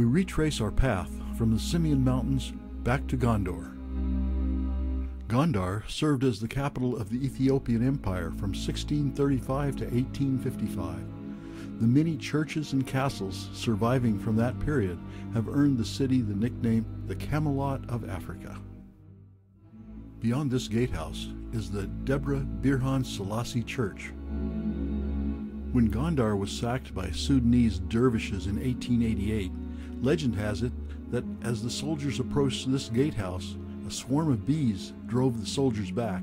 we retrace our path from the Simien Mountains back to Gondar. Gondar served as the capital of the Ethiopian Empire from 1635 to 1855. The many churches and castles surviving from that period have earned the city the nickname the Camelot of Africa. Beyond this gatehouse is the Debre Birhan Selassie Church. When Gondar was sacked by Sudanese dervishes in 1888, legend has it that as the soldiers approached this gatehouse, a swarm of bees drove the soldiers back,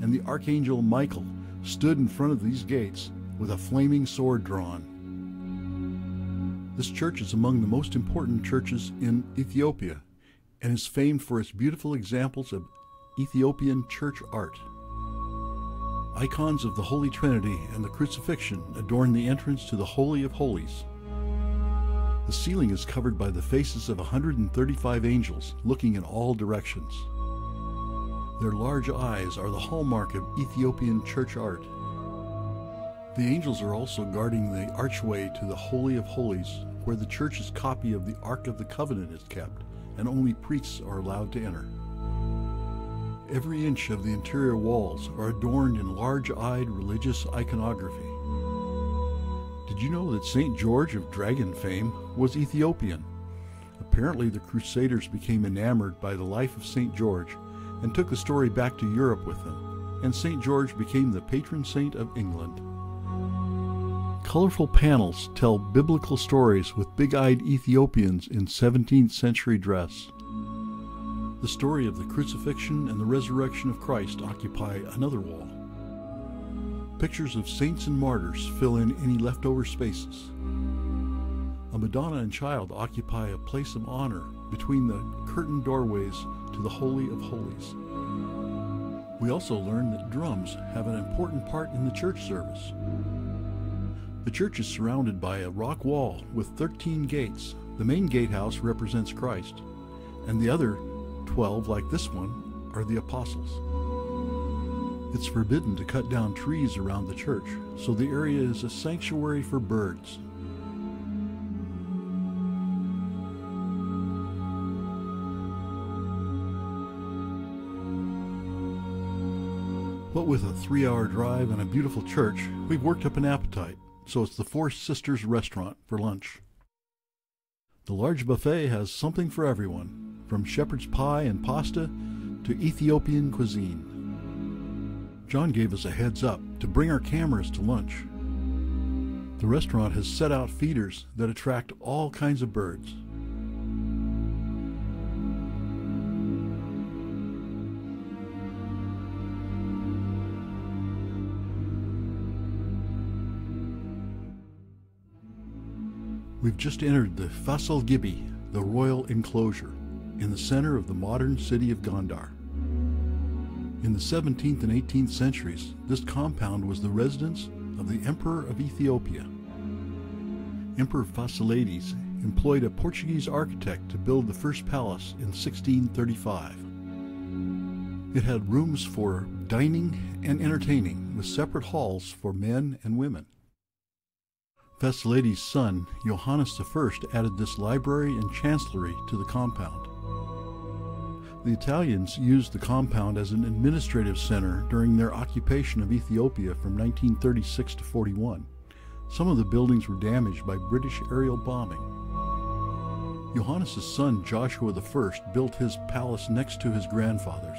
and the archangel Michael stood in front of these gates with a flaming sword drawn. This church is among the most important churches in Ethiopia and is famed for its beautiful examples of Ethiopian church art. Icons of the Holy Trinity and the crucifixion adorn the entrance to the Holy of Holies. The ceiling is covered by the faces of 135 angels looking in all directions. Their large eyes are the hallmark of Ethiopian church art. The angels are also guarding the archway to the Holy of Holies, where the church's copy of the Ark of the Covenant is kept, and only priests are allowed to enter. Every inch of the interior walls are adorned in large-eyed religious iconography. Did you know that St. George of Dragon fame was Ethiopian? Apparently, the Crusaders became enamored by the life of St. George and took the story back to Europe with them, and St. George became the patron saint of England. Colorful panels tell biblical stories with big eyed Ethiopians in 17th century dress. The story of the crucifixion and the resurrection of Christ occupy another wall. Pictures of saints and martyrs fill in any leftover spaces. A Madonna and child occupy a place of honor between the curtained doorways to the Holy of Holies. We also learn that drums have an important part in the church service. The church is surrounded by a rock wall with 13 gates. The main gatehouse represents Christ, and the other 12, like this one, are the apostles. It's forbidden to cut down trees around the church, so the area is a sanctuary for birds. What with a three hour drive and a beautiful church, we've worked up an appetite, so it's the Four Sisters restaurant for lunch. The large buffet has something for everyone, from shepherd's pie and pasta to Ethiopian cuisine. John gave us a heads up to bring our cameras to lunch. The restaurant has set out feeders that attract all kinds of birds. We've just entered the Fasil Ghebbi, the royal enclosure, in the center of the modern city of Gondar. In the 17th and 18th centuries, this compound was the residence of the Emperor of Ethiopia. Emperor Fasilides employed a Portuguese architect to build the first palace in 1635. It had rooms for dining and entertaining, with separate halls for men and women. Fasilides' son, Johannes I, added this library and chancellery to the compound. The Italians used the compound as an administrative center during their occupation of Ethiopia from 1936 to 41. Some of the buildings were damaged by British aerial bombing. Johannes' son Joshua I built his palace next to his grandfather's.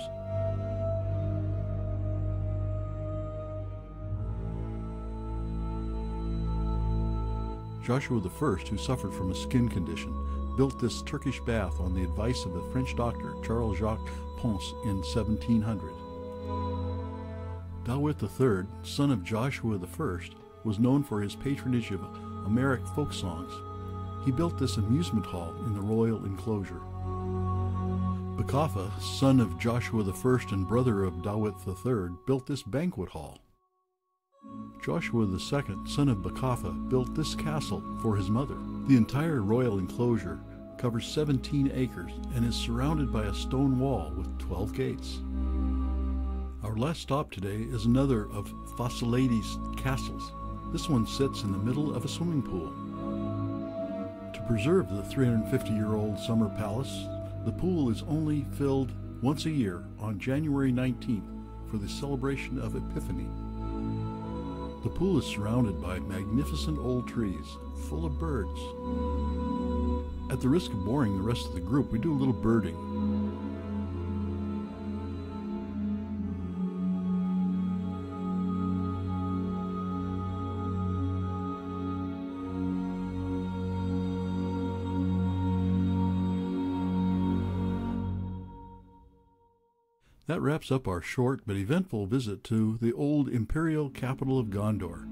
Joshua I, who suffered from a skin condition, built this Turkish bath on the advice of the French doctor Charles Jacques Ponce in 1700. Dawit III, son of Joshua I, was known for his patronage of Amharic folk songs. He built this amusement hall in the royal enclosure. Bakafa, son of Joshua I and brother of Dawit III, built this banquet hall. Joshua II, son of Bakafa, built this castle for his mother. The entire royal enclosure covers 17 acres and is surrounded by a stone wall with 12 gates. Our last stop today is another of Fasilides' castles. This one sits in the middle of a swimming pool. To preserve the 350 year old summer palace, the pool is only filled once a year on January 19th for the celebration of Epiphany. The pool is surrounded by magnificent old trees full of birds. At the risk of boring the rest of the group, we do a little birding. That wraps up our short but eventful visit to the old imperial capital of Gondar.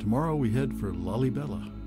Tomorrow we head for Lalibela.